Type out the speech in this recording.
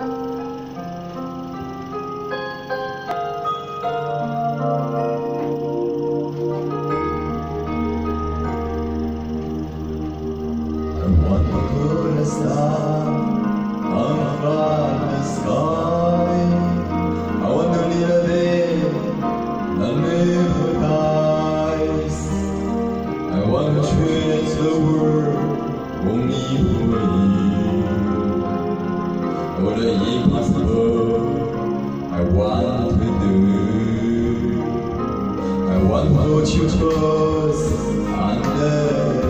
I want to put a star on the sky. I want to lead a day that. I want to change the world only for you. All the impossible I want to do. I want to put on